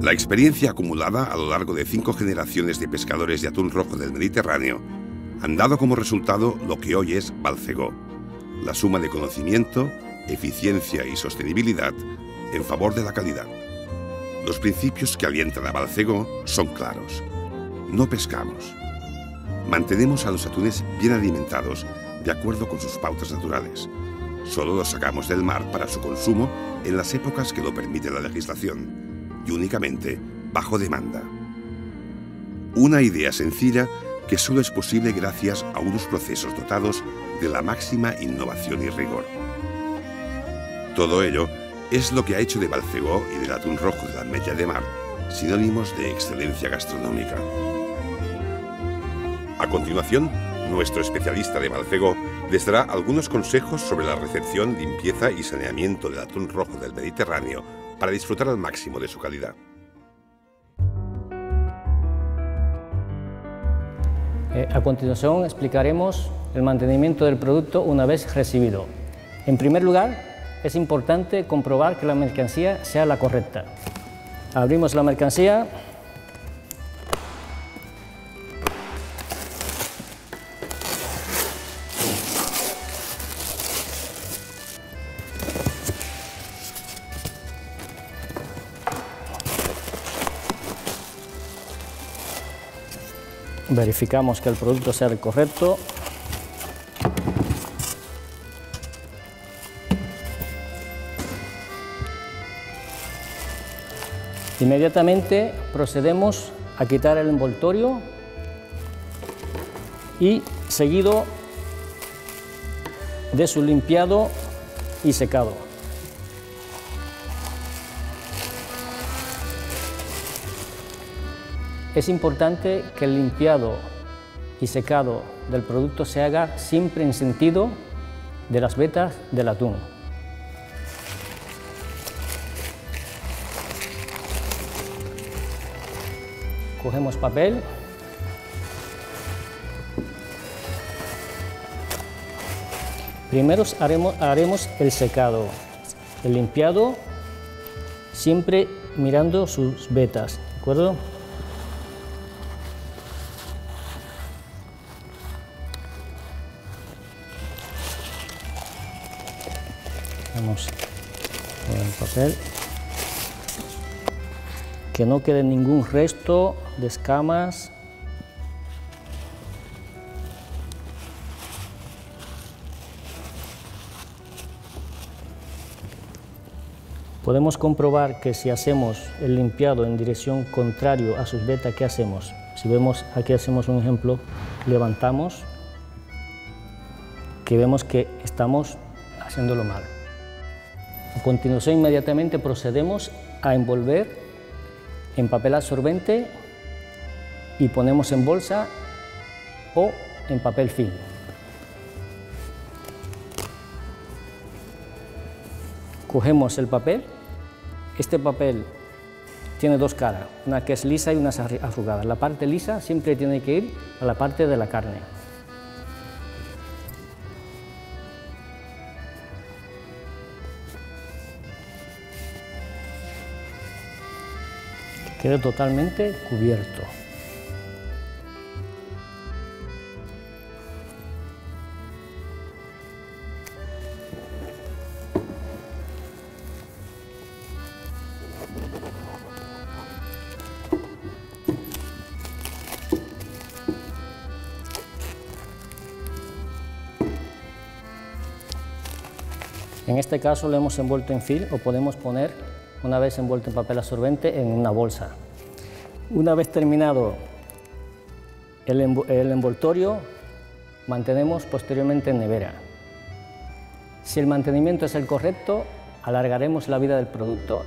La experiencia acumulada a lo largo de cinco generaciones de pescadores de atún rojo del Mediterráneo han dado como resultado lo que hoy es Balcegó, la suma de conocimiento, eficiencia y sostenibilidad en favor de la calidad. Los principios que alientan a Balcegó son claros. No pescamos. Mantenemos a los atunes bien alimentados de acuerdo con sus pautas naturales. Solo los sacamos del mar para su consumo en las épocas que lo permite la legislación y únicamente bajo demanda. Una idea sencilla que solo es posible gracias a unos procesos dotados de la máxima innovación y rigor. Todo ello es lo que ha hecho de Balcegó y del atún rojo de la Mella de Mar sinónimos de excelencia gastronómica. A continuación, nuestro especialista de Balcegó les dará algunos consejos sobre la recepción, limpieza y saneamiento del atún rojo del Mediterráneo para disfrutar al máximo de su calidad. Eh, a continuación explicaremos el mantenimiento del producto una vez recibido. En primer lugar, es importante comprobar que la mercancía sea la correcta. Abrimos la mercancía verificamos que el producto sea el correcto. Inmediatamente procedemos a quitar el envoltorio y seguido de su limpiado y secado. Es importante que el limpiado y secado del producto se haga siempre en sentido de las vetas del atún. Cogemos papel Primero haremos, el secado, el limpiado, siempre mirando sus vetas, ¿de acuerdo? Que no quede ningún resto de escamas. Podemos comprobar que si hacemos el limpiado en dirección contrario a sus vetas, ¿qué hacemos? Si vemos, aquí hacemos un ejemplo, levantamos, que vemos que estamos haciéndolo mal. A continuación, inmediatamente procedemos a envolver en papel absorbente y ponemos en bolsa o en papel film. Cogemos el papel, este papel tiene dos caras, una que es lisa y una arrugada. La parte lisa siempre tiene que ir a la parte de la carne. Quede totalmente cubierto. En este caso lo hemos envuelto en film o podemos poner una vez envuelto en papel absorbente en una bolsa. Una vez terminado el, envoltorio, mantenemos posteriormente en nevera. Si el mantenimiento es el correcto, alargaremos la vida del producto.